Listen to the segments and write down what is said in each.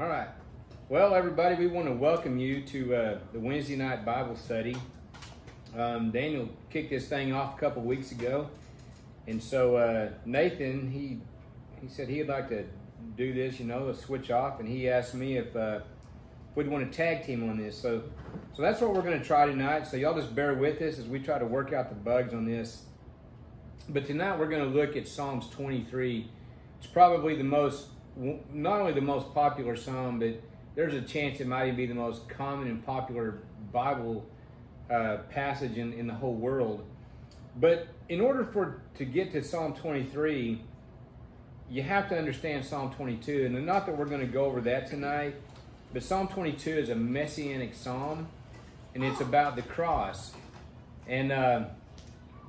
All right. Well, everybody, we want to welcome you to uh, the Wednesday night Bible study. Um, Daniel kicked this thing off a couple weeks ago, and so uh, Nathan he he said he'd like to do this, you know, a switch off, and he asked me if uh, we'd want to tag team on this. So so that's what we're going to try tonight. So y'all just bear with us as we try to work out the bugs on this. But tonight we're going to look at Psalms 23. It's probably the most not only the most popular psalm, but there's a chance it might even be the most common and popular Bible uh, passage in, in the whole world. But in order for to get to Psalm 23, you have to understand Psalm 22. And not that we're going to go over that tonight, but Psalm 22 is a messianic psalm, and it's about the cross. And uh,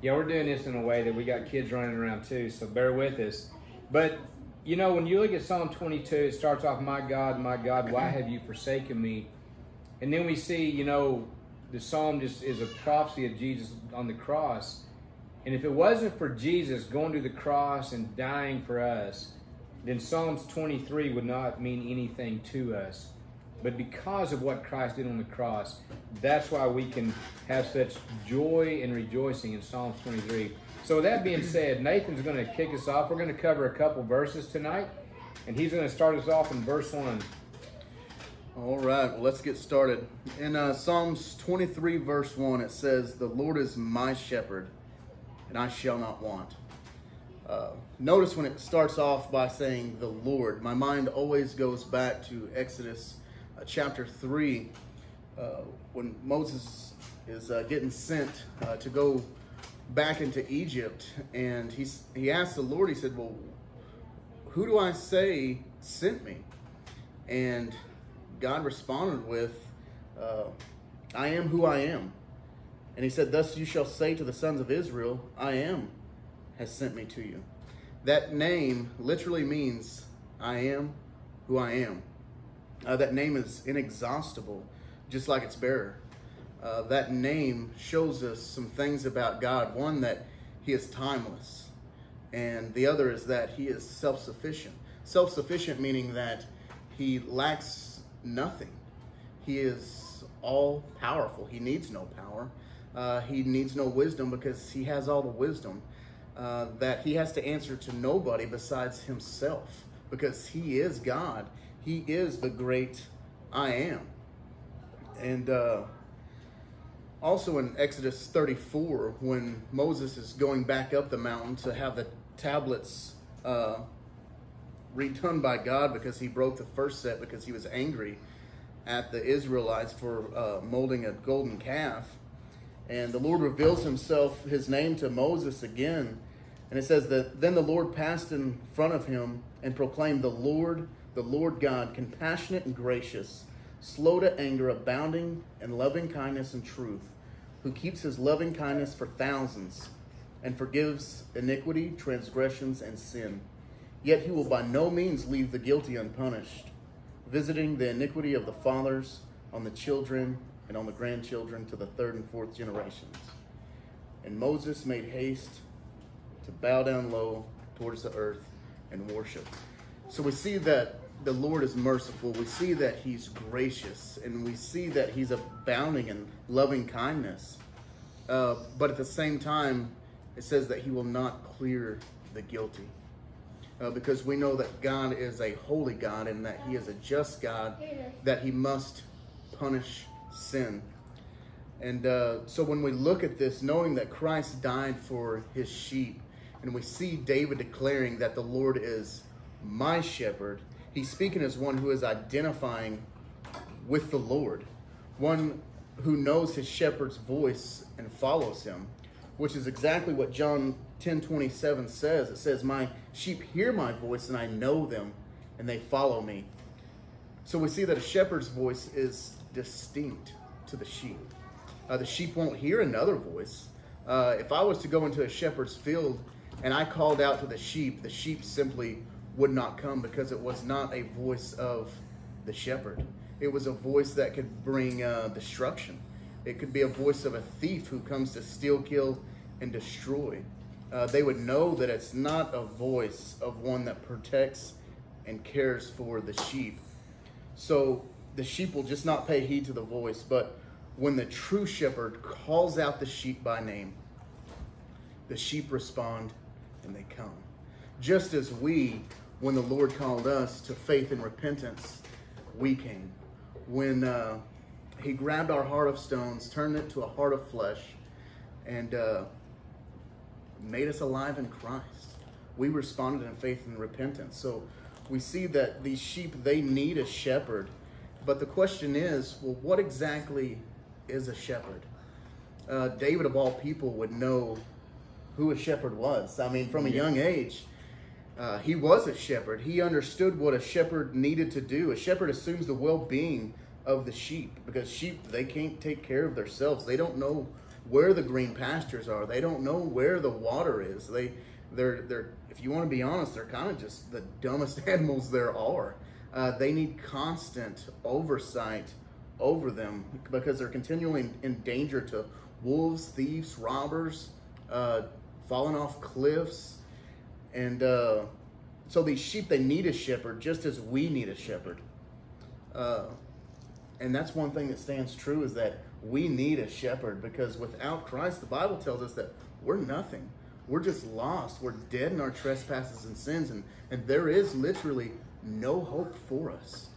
yeah, we're doing this in a way that we got kids running around too, so bear with us. But you know, when you look at Psalm 22, it starts off, My God, my God, why have you forsaken me? And then we see, you know, the psalm just is a prophecy of Jesus on the cross. And if it wasn't for Jesus going to the cross and dying for us, then Psalms 23 would not mean anything to us. But because of what Christ did on the cross, that's why we can have such joy and rejoicing in Psalms 23. So with that being said, Nathan's going to kick us off. We're going to cover a couple verses tonight, and he's going to start us off in verse 1. All right, well, let's get started. In uh, Psalms 23, verse 1, it says, The Lord is my shepherd, and I shall not want. Uh, notice when it starts off by saying the Lord, my mind always goes back to Exodus uh, chapter 3, uh, when Moses is uh, getting sent uh, to go back into Egypt, and he's, he asked the Lord, he said, well, who do I say sent me? And God responded with, uh, I am who I am. And he said, thus you shall say to the sons of Israel, I am has sent me to you. That name literally means I am who I am. Uh, that name is inexhaustible, just like its bearer uh, that name shows us some things about God. One, that He is timeless, and the other is that He is self sufficient. Self sufficient meaning that He lacks nothing, He is all powerful. He needs no power, uh, He needs no wisdom because He has all the wisdom. Uh, that He has to answer to nobody besides Himself because He is God. He is the great I am. And uh, also in Exodus 34, when Moses is going back up the mountain to have the tablets uh, redone by God because he broke the first set because he was angry at the Israelites for uh, molding a golden calf. And the Lord reveals himself, his name to Moses again. And it says that then the Lord passed in front of him and proclaimed, The Lord, the Lord God, compassionate and gracious, slow to anger, abounding in loving kindness and truth who keeps his loving kindness for thousands and forgives iniquity, transgressions, and sin. Yet he will by no means leave the guilty unpunished, visiting the iniquity of the fathers on the children and on the grandchildren to the third and fourth generations. And Moses made haste to bow down low towards the earth and worship. So we see that the Lord is merciful. We see that He's gracious, and we see that He's abounding in loving kindness. Uh, but at the same time, it says that He will not clear the guilty. Uh, because we know that God is a holy God and that He is a just God, that He must punish sin. And uh, so when we look at this, knowing that Christ died for His sheep, and we see David declaring that the Lord is my shepherd, he's speaking as one who is identifying with the Lord, one who knows his shepherd's voice and follows him, which is exactly what John 10 27 says. It says, My sheep hear my voice, and I know them, and they follow me. So we see that a shepherd's voice is distinct to the sheep. Uh, the sheep won't hear another voice. Uh, if I was to go into a shepherd's field and I called out to the sheep, the sheep simply would not come because it was not a voice of the shepherd. It was a voice that could bring uh, destruction. It could be a voice of a thief who comes to steal, kill, and destroy. Uh, they would know that it's not a voice of one that protects and cares for the sheep. So the sheep will just not pay heed to the voice, but when the true shepherd calls out the sheep by name, the sheep respond and they come. Just as we, when the Lord called us to faith and repentance, we came. When uh, He grabbed our heart of stones, turned it to a heart of flesh, and uh, made us alive in Christ, we responded in faith and repentance. So we see that these sheep, they need a shepherd. But the question is, well, what exactly is a shepherd? Uh, David, of all people, would know who a shepherd was. I mean, from a young age, uh, he was a shepherd. He understood what a shepherd needed to do. A shepherd assumes the well being of the sheep because sheep, they can't take care of themselves. They don't know where the green pastures are, they don't know where the water is. They, they're, they're, if you want to be honest, they're kind of just the dumbest animals there are. Uh, they need constant oversight over them because they're continually in danger to wolves, thieves, robbers, uh, falling off cliffs. And uh, so these sheep, they need a shepherd just as we need a shepherd. Uh, and that's one thing that stands true is that we need a shepherd because without Christ, the Bible tells us that we're nothing. We're just lost. We're dead in our trespasses and sins, and, and there is literally no hope for us.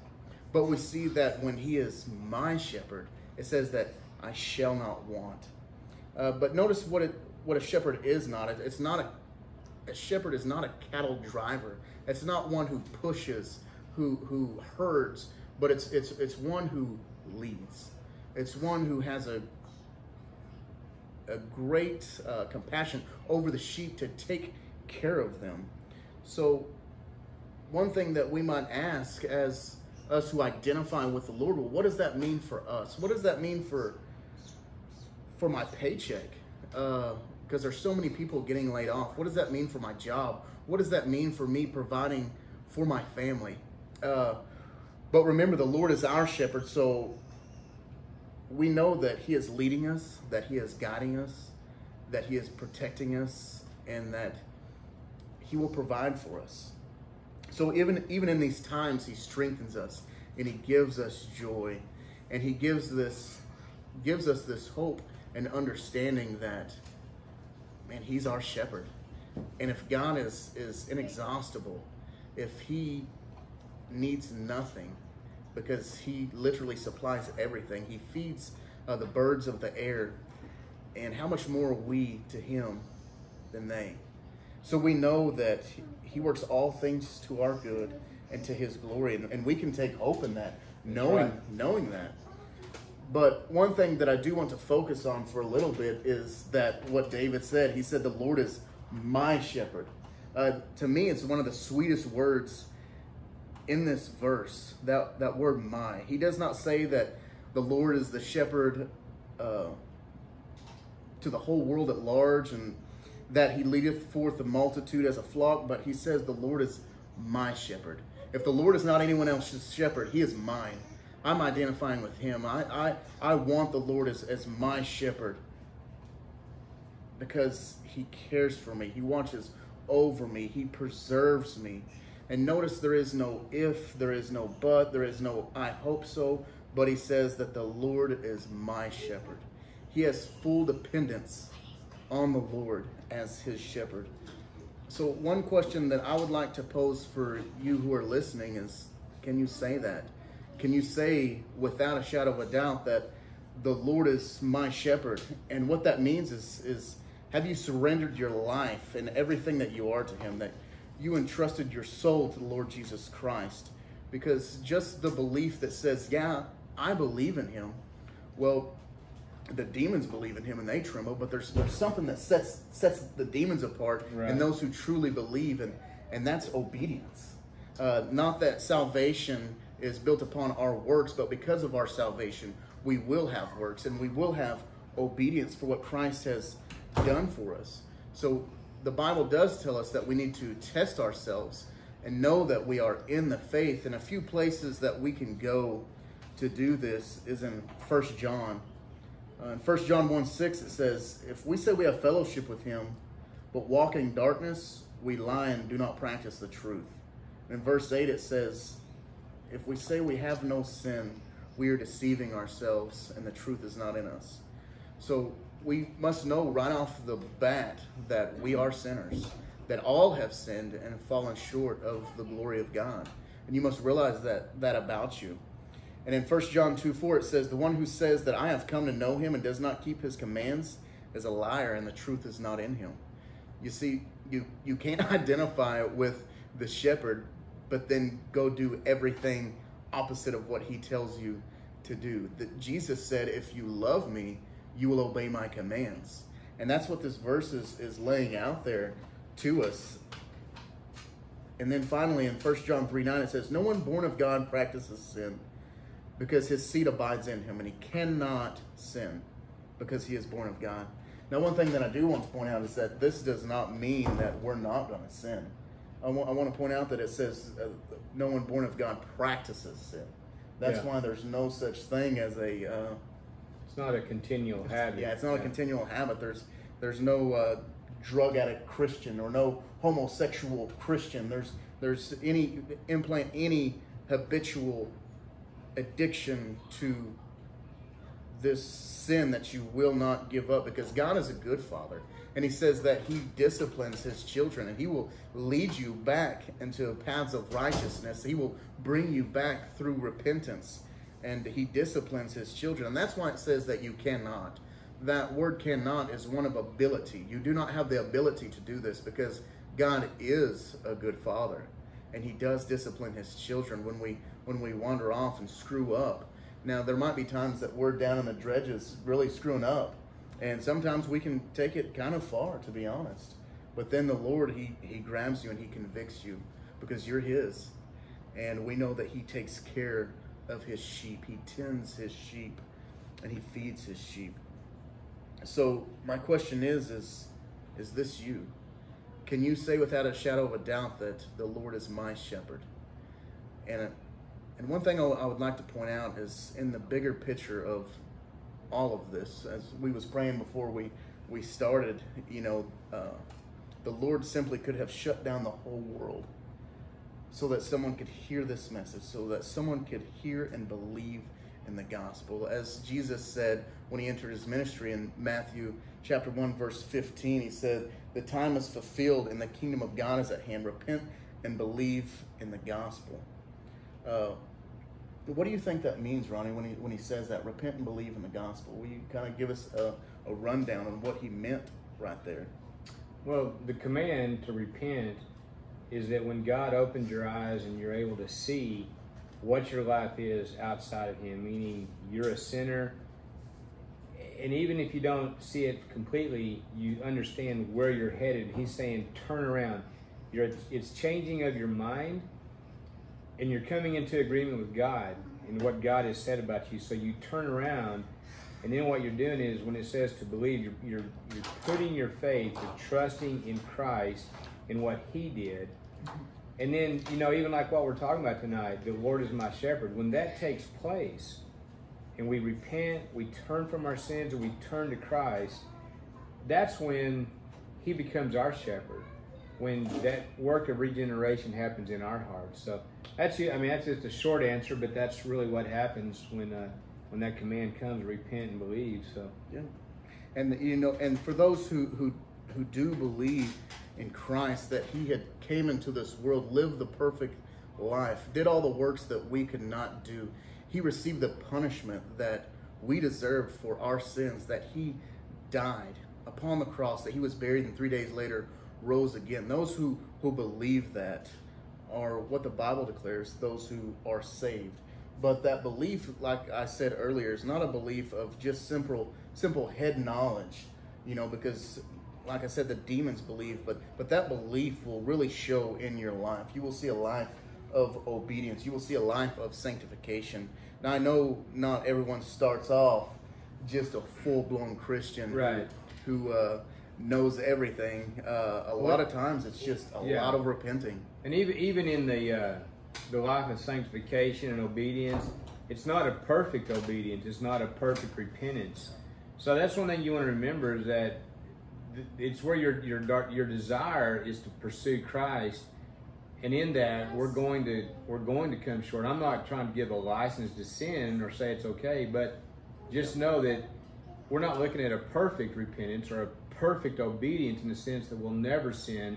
But we see that when He is my shepherd, it says that I shall not want. Uh, but notice what it what a shepherd is not. It's not a a shepherd is not a cattle driver. It's not one who pushes, who who herds, but it's it's it's one who leads. It's one who has a a great uh, compassion over the sheep to take care of them. So, one thing that we might ask as us who identify with the Lord, well, what does that mean for us? What does that mean for for my paycheck? Uh, because there's so many people getting laid off. What does that mean for my job? What does that mean for me providing for my family? Uh, but remember, the Lord is our shepherd, so we know that He is leading us, that He is guiding us, that He is protecting us, and that He will provide for us. So even even in these times, He strengthens us and He gives us joy, and He gives this gives us this hope and understanding that man, he's our shepherd. And if God is, is inexhaustible, if he needs nothing, because he literally supplies everything, he feeds uh, the birds of the air, and how much more are we to him than they? So we know that he works all things to our good and to his glory, and, and we can take hope in that, knowing right. knowing that. But one thing that I do want to focus on for a little bit is that what David said. He said, The Lord is my shepherd. Uh, to me, it's one of the sweetest words in this verse, that, that word my. He does not say that the Lord is the shepherd uh, to the whole world at large and that he leadeth forth the multitude as a flock, but he says the Lord is my shepherd. If the Lord is not anyone else's shepherd, he is mine. I'm identifying with him. I, I, I want the Lord as, as my shepherd because he cares for me. He watches over me. He preserves me. And notice there is no if, there is no but, there is no I hope so, but he says that the Lord is my shepherd. He has full dependence on the Lord as his shepherd. So, one question that I would like to pose for you who are listening is can you say that? Can you say without a shadow of a doubt that the Lord is my shepherd? And what that means is, is have you surrendered your life and everything that you are to Him, that you entrusted your soul to the Lord Jesus Christ? Because just the belief that says, yeah, I believe in Him, well, the demons believe in him and they tremble, but there's there's something that sets sets the demons apart right. and those who truly believe, and and that's obedience. Uh, not that salvation is built upon our works, but because of our salvation, we will have works and we will have obedience for what Christ has done for us. So the Bible does tell us that we need to test ourselves and know that we are in the faith. And a few places that we can go to do this is in First John. Uh, in 1 John 1 6, it says, If we say we have fellowship with him, but walk in darkness, we lie and do not practice the truth. in verse 8, it says, if we say we have no sin, we are deceiving ourselves and the truth is not in us. So we must know right off the bat that we are sinners, that all have sinned and fallen short of the glory of God. And you must realize that that about you. And in 1 John 2 4, it says, The one who says that I have come to know him and does not keep his commands is a liar, and the truth is not in him. You see, you, you can't identify with the shepherd, but then go do everything opposite of what he tells you to do. That Jesus said, If you love me, you will obey my commands. And that's what this verse is, is laying out there to us. And then finally in 1 John 3 9, it says, No one born of God practices sin because his seed abides in him, and he cannot sin because he is born of God. Now, one thing that I do want to point out is that this does not mean that we're not going to sin. I want, I want to point out that it says uh, no one born of God practices sin. That's yeah. why there's no such thing as a. Uh, it's not a continual habit. Yeah, it's not yeah. a continual habit. There's there's no uh, drug addict Christian or no homosexual Christian. There's there's any implant any habitual addiction to this sin that you will not give up because God is a good father. And he says that he disciplines his children and he will lead you back into paths of righteousness. He will bring you back through repentance and he disciplines his children. And that's why it says that you cannot. That word cannot is one of ability. You do not have the ability to do this because God is a good father and he does discipline his children when we when we wander off and screw up. Now there might be times that we're down in the dredges really screwing up and sometimes we can take it kind of far, to be honest. But then the Lord, He, he grabs you and He convicts you because you're His. And we know that He takes care of His sheep, He tends His sheep, and He feeds His sheep. So my question is, is, is this you? Can you say without a shadow of a doubt that the Lord is my shepherd? And, and one thing I would like to point out is in the bigger picture of all of this. As we was praying before we we started, you know, uh, the Lord simply could have shut down the whole world so that someone could hear this message, so that someone could hear and believe in the gospel. As Jesus said when he entered his ministry in Matthew chapter 1 verse 15, he said, "The time is fulfilled and the kingdom of God is at hand. Repent and believe in the gospel." Uh, what do you think that means, Ronnie, when he when he says that? Repent and believe in the gospel. Will you kind of give us a, a rundown on what he meant right there? Well, the command to repent is that when God opens your eyes and you're able to see what your life is outside of Him, meaning you're a sinner, and even if you don't see it completely, you understand where you're headed. He's saying, turn around. You're, it's changing of your mind and you're coming into agreement with God and what God has said about you. So you turn around, and then what you're doing is when it says to believe, you're, you're, you're putting your faith, you're trusting in Christ in what He did. And then, you know, even like what we're talking about tonight, the Lord is my shepherd. When that takes place, and we repent, we turn from our sins, and we turn to Christ, that's when He becomes our shepherd. When that work of regeneration happens in our hearts. So that's I mean, that's just a short answer, but that's really what happens when uh, when that command comes: repent and believe. So yeah, and you know, and for those who who who do believe in Christ that He had came into this world, lived the perfect life, did all the works that we could not do. He received the punishment that we deserved for our sins. That He died upon the cross. That He was buried, and three days later rose again. Those who who believe that are what the Bible declares those who are saved. But that belief, like I said earlier, is not a belief of just simple simple head knowledge, you know, because like I said, the demons believe, but but that belief will really show in your life. You will see a life of obedience. You will see a life of sanctification. Now I know not everyone starts off just a full blown Christian, right? Who, who uh, knows everything. Uh, a lot of times, it's just a yeah. lot of repenting. And even even in the uh, the life of sanctification and obedience, it's not a perfect obedience. It's not a perfect repentance. So that's one thing you want to remember is that it's where your your your desire is to pursue Christ, and in that we're going to we're going to come short. I'm not trying to give a license to sin or say it's okay, but just know that we're not looking at a perfect repentance or a perfect obedience in the sense that we'll never sin.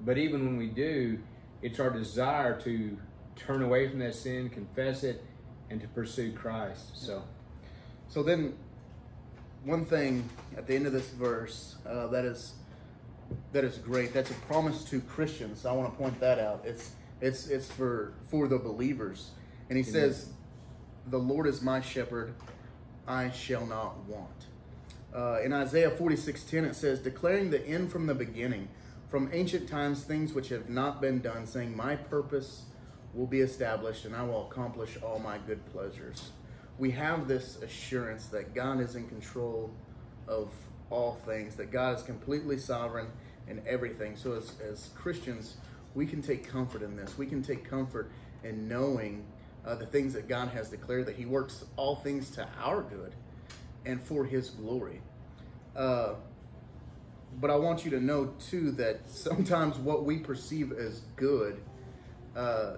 But even when we do, it's our desire to turn away from that sin, confess it, and to pursue Christ. So, so then, one thing at the end of this verse uh, that is that is great. That's a promise to Christians. I want to point that out. It's it's it's for for the believers, and he Amen. says, "The Lord is my shepherd; I shall not want." Uh, in Isaiah forty six ten, it says, "Declaring the end from the beginning." From ancient times, things which have not been done, saying, My purpose will be established and I will accomplish all my good pleasures. We have this assurance that God is in control of all things, that God is completely sovereign in everything. So, as, as Christians, we can take comfort in this. We can take comfort in knowing uh, the things that God has declared, that He works all things to our good and for His glory. Uh, but I want you to know, too, that sometimes what we perceive as good. Uh,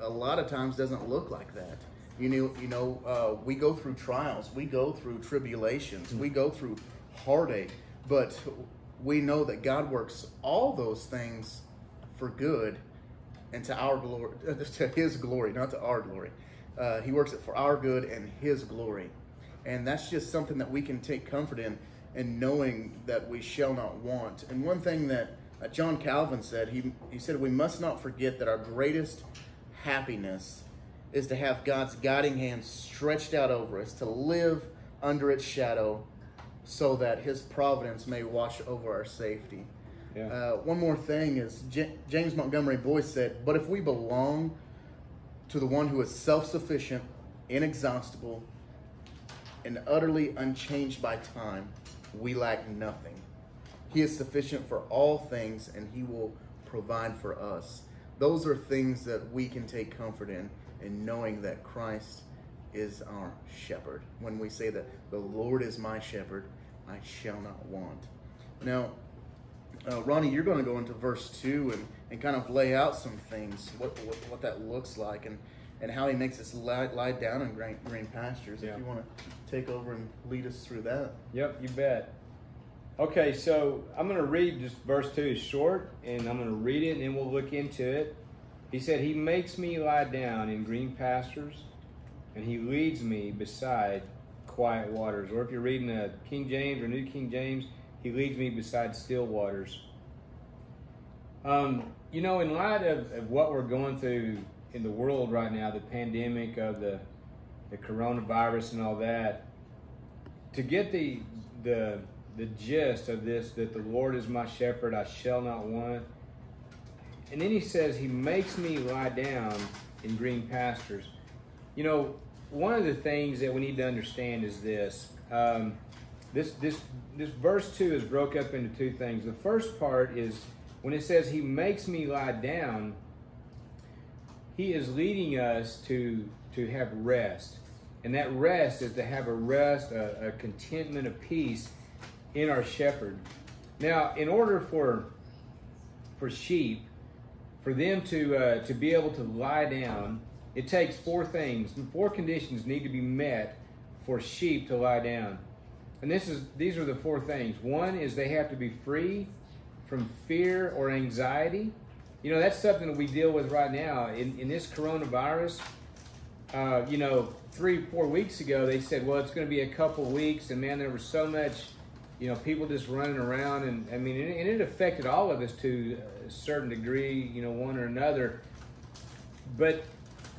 a lot of times doesn't look like that. You know, you know, uh, we go through trials, we go through tribulations, we go through heartache, but we know that God works all those things for good and to our glory, to His glory, not to our glory. Uh, he works it for our good and His glory, and that's just something that we can take comfort in, in knowing that we shall not want. And one thing that uh, John Calvin said, he he said we must not forget that our greatest happiness is to have God's guiding hand stretched out over us, to live under its shadow so that his providence may watch over our safety. Yeah. Uh, one more thing is J- James Montgomery Boice said, But if we belong to the one who is self sufficient, inexhaustible, and utterly unchanged by time, we lack nothing. He is sufficient for all things, and he will provide for us those are things that we can take comfort in, in knowing that Christ is our shepherd. When we say that the Lord is my shepherd, I shall not want. Now, uh, Ronnie, you're going to go into verse 2 and, and kind of lay out some things, what, what, what that looks like, and, and how he makes us lie, lie down in green, green pastures. Yeah. If you want to take over and lead us through that. Yep, you bet. Okay, so I'm going to read just verse 2 is short, and I'm going to read it and then we'll look into it. He said, He makes me lie down in green pastures, and He leads me beside quiet waters. Or if you're reading a King James or New King James, He leads me beside still waters. Um, you know, in light of, of what we're going through in the world right now, the pandemic of the, the coronavirus and all that, to get the the the gist of this that the Lord is my shepherd, I shall not want. And then he says, He makes me lie down in green pastures. You know, one of the things that we need to understand is this. Um, this this this verse two is broke up into two things. The first part is when it says he makes me lie down, he is leading us to to have rest. And that rest is to have a rest, a, a contentment, a peace in our shepherd. Now, in order for for sheep, for them to uh, to be able to lie down, it takes four things. Four conditions need to be met for sheep to lie down. And this is these are the four things. One is they have to be free from fear or anxiety. You know, that's something that we deal with right now. In, in this coronavirus, uh, you know, three, four weeks ago, they said, well, it's going to be a couple weeks. And man, there was so much you know, people just running around, and I mean, and it affected all of us to a certain degree, you know, one or another. But,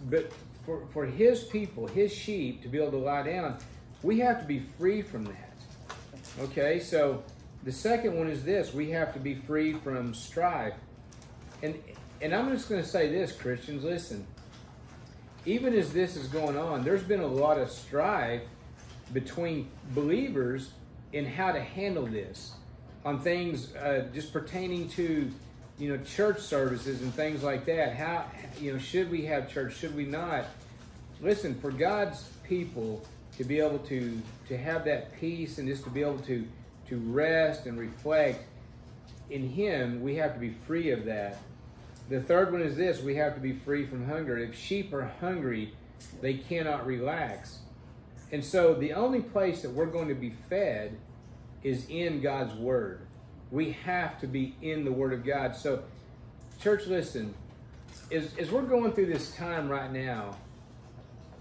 but for for His people, His sheep, to be able to lie down, we have to be free from that. Okay, so the second one is this: we have to be free from strife, and and I'm just going to say this, Christians, listen. Even as this is going on, there's been a lot of strife between believers in how to handle this on things uh, just pertaining to you know church services and things like that. How you know should we have church? Should we not? Listen for god's people to be able to to have that peace and just to be able to to rest and reflect in him we have to be free of that the third one is this we have to be free from hunger. If sheep are hungry, they cannot relax. And so the only place that we're going to be fed is in God's Word. We have to be in the Word of God. So, church, listen, as, as we're going through this time right now,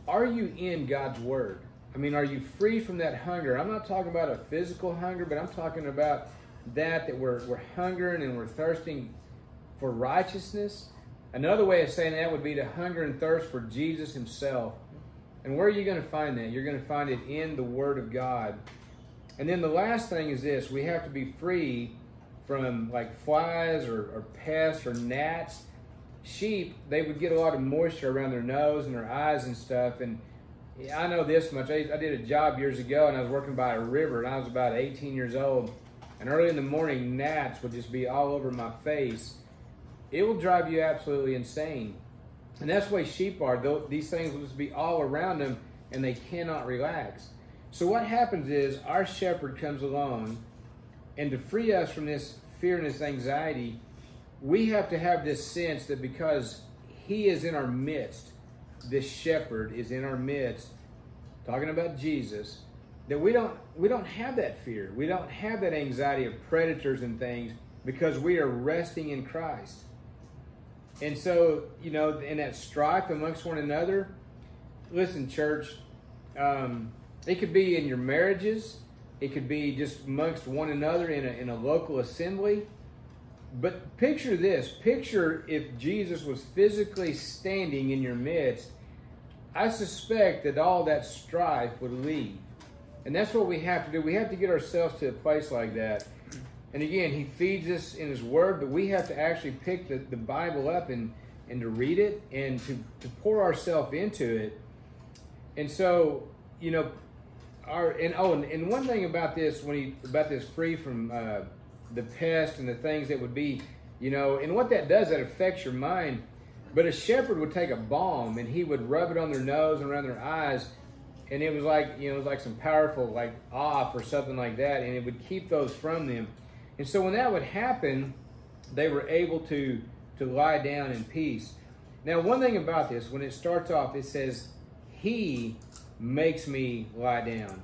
are you in God's Word? I mean, are you free from that hunger? I'm not talking about a physical hunger, but I'm talking about that, that we're, we're hungering and we're thirsting for righteousness. Another way of saying that would be to hunger and thirst for Jesus Himself. And where are you going to find that? You're going to find it in the Word of God. And then the last thing is this we have to be free from like flies or, or pests or gnats. Sheep, they would get a lot of moisture around their nose and their eyes and stuff. And I know this much. I, I did a job years ago and I was working by a river and I was about 18 years old. And early in the morning, gnats would just be all over my face. It will drive you absolutely insane. And that's the way sheep are. These things will just be all around them and they cannot relax. So what happens is our shepherd comes along and to free us from this fear and this anxiety, we have to have this sense that because he is in our midst, this shepherd is in our midst, talking about Jesus, that we don't we don't have that fear. We don't have that anxiety of predators and things because we are resting in Christ. And so, you know, in that strife amongst one another, listen, church, um, it could be in your marriages, it could be just amongst one another in a, in a local assembly. But picture this picture if Jesus was physically standing in your midst, I suspect that all that strife would leave. And that's what we have to do. We have to get ourselves to a place like that. And again, he feeds us in his word, but we have to actually pick the, the Bible up and, and to read it and to, to pour ourselves into it. And so, you know, our and oh, and, and one thing about this when he about this free from uh, the pest and the things that would be, you know, and what that does that affects your mind. But a shepherd would take a balm and he would rub it on their nose and around their eyes, and it was like you know, it was like some powerful like off or something like that, and it would keep those from them. And so when that would happen, they were able to to lie down in peace. Now, one thing about this, when it starts off, it says, "He makes me lie down."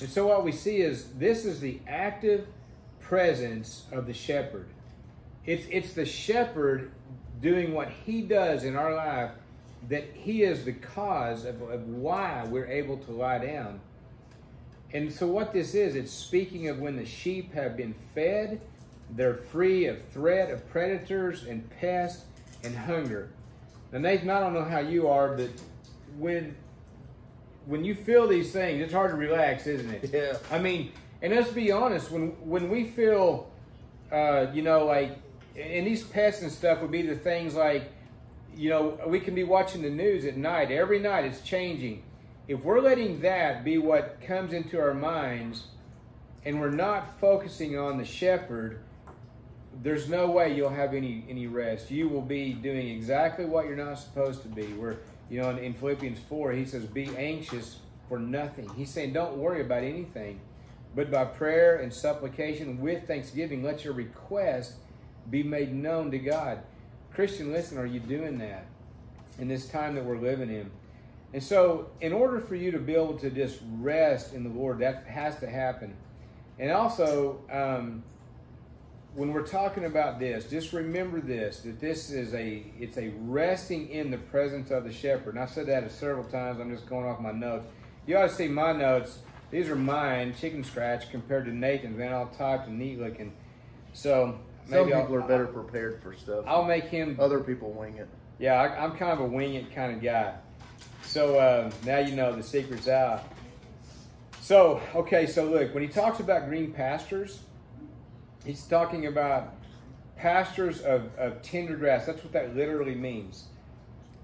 And so what we see is this is the active presence of the shepherd. It's it's the shepherd doing what he does in our life that he is the cause of, of why we're able to lie down. And so, what this is, it's speaking of when the sheep have been fed, they're free of threat of predators and pests and hunger. Now, Nathan, I don't know how you are, but when when you feel these things, it's hard to relax, isn't it? Yeah. I mean, and let's be honest, when when we feel, uh, you know, like, and these pests and stuff would be the things like, you know, we can be watching the news at night. Every night it's changing if we're letting that be what comes into our minds and we're not focusing on the shepherd, there's no way you'll have any any rest. You will be doing exactly what you're not supposed to be. Where you know in, in Philippians four, he says, "Be anxious for nothing." He's saying, "Don't worry about anything, but by prayer and supplication with thanksgiving, let your request be made known to God." Christian, listen, are you doing that in this time that we're living in? And so, in order for you to be able to just rest in the Lord, that has to happen. And also, um, when we're talking about this, just remember this: that this is a it's a resting in the presence of the shepherd. And I've said that several times. I'm just going off my notes. You ought to see my notes. These are mine, chicken scratch, compared to Nathan's. Man, all typed and neat looking. So maybe some people I'll, are better prepared for stuff. I'll make him. Other people wing it. Yeah, I, I'm kind of a wing it kind of guy. So uh, now you know the secret's out. So, okay, so look, when he talks about green pastures, he's talking about pastures of, of tender grass. That's what that literally means.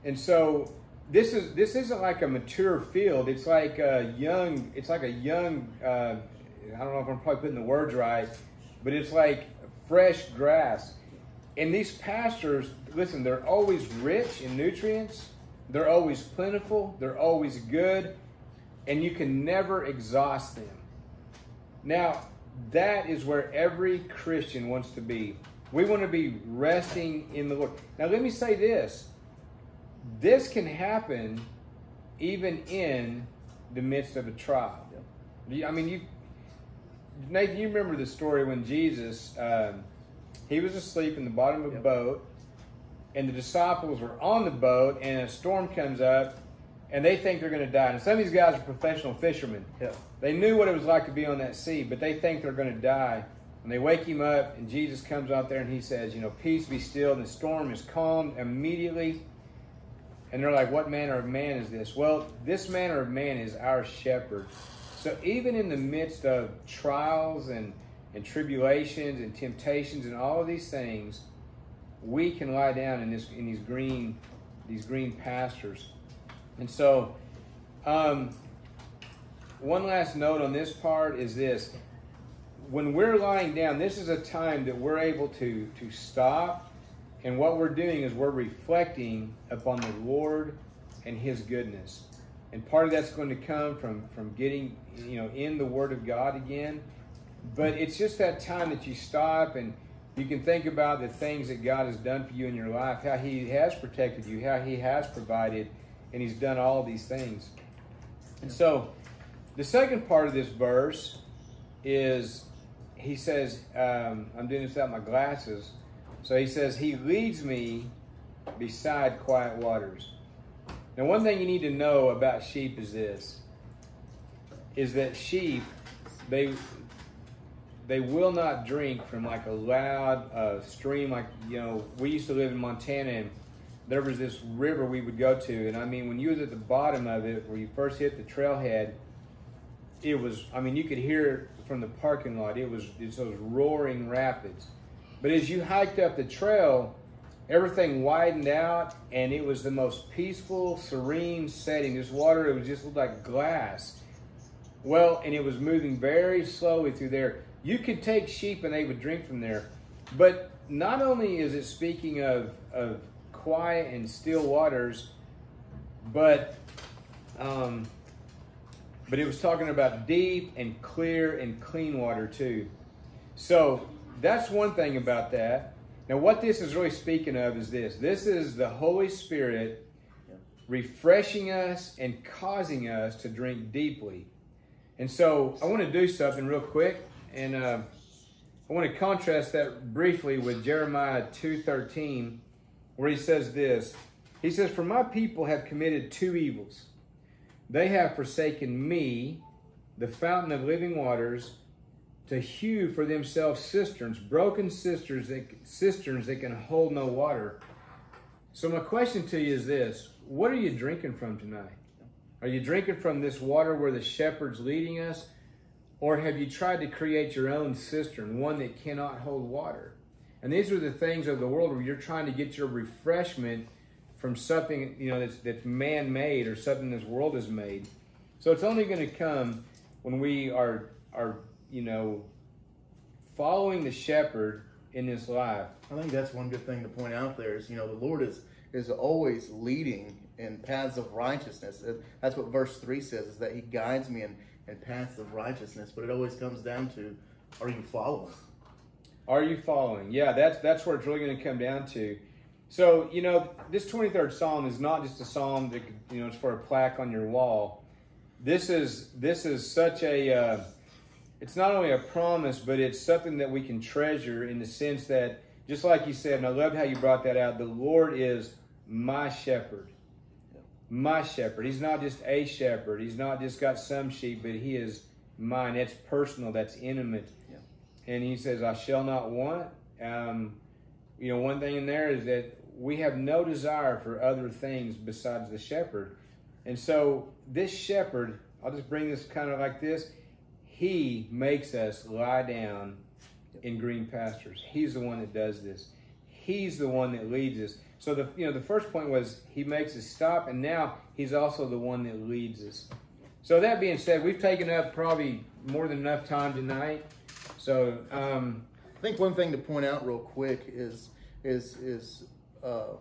And so this is this isn't like a mature field. It's like a young. It's like a young. Uh, I don't know if I'm probably putting the words right, but it's like fresh grass. And these pastures, listen, they're always rich in nutrients. They're always plentiful, they're always good, and you can never exhaust them. Now, that is where every Christian wants to be. We want to be resting in the Lord. Now, let me say this this can happen even in the midst of a trial. I mean, you, Nathan, you remember the story when Jesus, um, he was asleep in the bottom of a Yep. boat, and the disciples were on the boat, and a storm comes up, and they think they're going to die. And some of these guys are professional fishermen. Yeah. They knew what it was like to be on that sea, but they think they're going to die. And they wake him up, and Jesus comes out there and he says, You know, peace be still. And the storm is calmed immediately. And they're like, What manner of man is this? Well, this manner of man is our shepherd. So even in the midst of trials and, and tribulations and temptations and all of these things, we can lie down in this in these green these green pastures. And so um, one last note on this part is this. When we're lying down this is a time that we're able to to stop. And what we're doing is we're reflecting upon the lord and his goodness. And part of that's going to come from from getting you know in the word of god again. But it's just that time that you stop and you can think about the things that god has done for you in your life how he has protected you how he has provided and he's done all these things and so the second part of this verse is he says, um, I'm doing this without my glasses. So he says, He leads me beside quiet waters. Now, one thing you need to know about sheep is this is that sheep, they they will not drink from like a loud uh, stream. Like you know, we used to live in Montana, and there was this river we would go to, and I mean, when you was at the bottom of it, where you first hit the trailhead, it was. I mean, you could hear it from the parking lot. It was it's those roaring rapids. But as you hiked up the trail, everything widened out, and it was the most peaceful, serene setting. This water, it was just looked like glass. Well, and it was moving very slowly through there. You could take sheep and they would drink from there. But not only is it speaking of, of quiet and still waters, but um, but it was talking about deep and clear and clean water too. So that's one thing about that. Now, what this is really speaking of is this this is the Holy Spirit refreshing us and causing us to drink deeply. And so I want to do something real quick, and uh, I want to contrast that briefly with Jeremiah 2.13, where he says this. He says, For my people have committed two evils. They have forsaken me, the fountain of living waters, to hew for themselves cisterns, broken cisterns that, cisterns that can hold no water. So my question to you is this: What are you drinking from tonight? Are you drinking from this water where the shepherd's leading us, or have you tried to create your own cistern, one that cannot hold water? And these are the things of the world where you're trying to get your refreshment from something you know that's that's man-made or something this world has made. So it's only going to come when we are are you know following the shepherd in this life. I think that's one good thing to point out there is, you know, the Lord is is always leading in paths of righteousness. That's what verse 3 says, is that he guides me in, in paths of righteousness. But it always comes down to, are you following? Are you following? Yeah, that's that's where it's really going to come down to. So you know, this 23rd Psalm is not just a psalm that you know it's for a plaque on your wall. This is this is such a uh, it's not only a promise, but it's something that we can treasure in the sense that, just like you said, and I love how you brought that out. The Lord is my shepherd, my shepherd. He's not just a shepherd. He's not just got some sheep, but he is mine. That's personal. That's intimate. And he says, "I shall not want." Um, you know, one thing in there is that we have no desire for other things besides the shepherd. And so this shepherd, I'll just bring this kind of like this. He makes us lie down in green pastures. He's the one that does this. He's the one that leads us. So the you know the first point was he makes us stop, and now he's also the one that leads us. So that being said, we've taken up probably more than enough time tonight. So um, I think one thing to point out real quick is is is uh,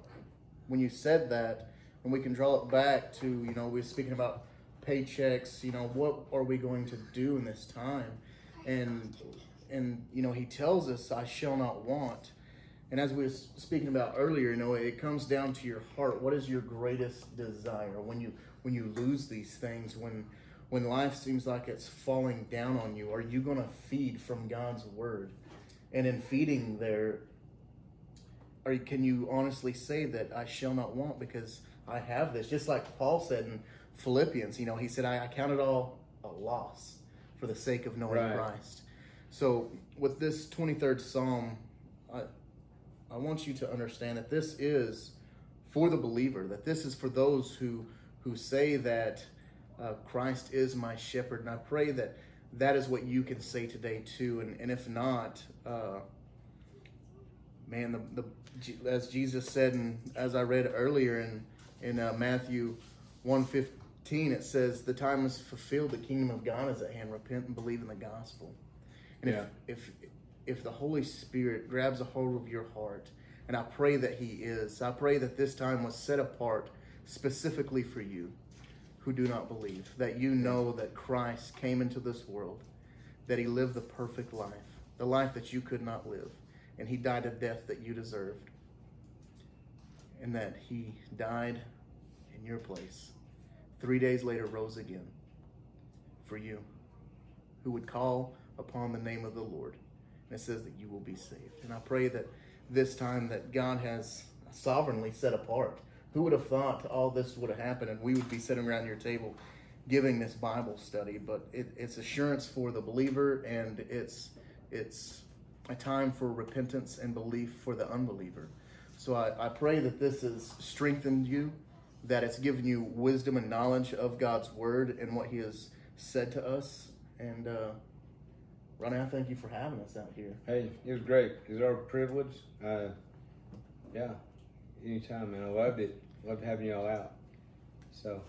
when you said that, and we can draw it back to you know we're speaking about paychecks. You know what are we going to do in this time, and and you know he tells us I shall not want, And as we were speaking about earlier, you know, it comes down to your heart. What is your greatest desire when you when you lose these things? When when life seems like it's falling down on you, are you going to feed from God's word? And in feeding there, are can you honestly say that I shall not want because I have this? Just like Paul said in Philippians, you know, he said, I, I count it all a loss for the sake of knowing right. Christ. So with this 23rd Psalm, I want you to understand that this is for the believer, that this is for those who who say that uh, Christ is my shepherd. And I pray that that is what you can say today too. And, and if not, uh, man, the, the, as Jesus said, and as I read earlier in, in uh, Matthew 115, it says, the time is fulfilled. The kingdom of God is at hand. Repent and believe in the gospel. And yeah. if, if, if the Holy Spirit grabs a hold of your heart, and I pray that he is, I pray that this time was set apart specifically for you who do not believe, that you know that Christ came into this world, that he lived the perfect life, the life that you could not live, and he died a death that you deserved, and that he died in your place. Three days later, rose again for you, who would call upon the name of the Lord. And it says that you will be saved. And I pray that this time that God has sovereignly set apart who would have thought all this would have happened and we would be sitting around your table giving this Bible study? But it, it's assurance for the believer and it's it's a time for repentance and belief for the unbeliever. So I, I pray that this has strengthened you, that it's given you wisdom and knowledge of God's word and what He has said to us. And uh, Ronnie, I thank you for having us out here. Hey, it was great. It was our privilege. Uh, yeah, anytime, man. I loved it. Loved having y'all out. So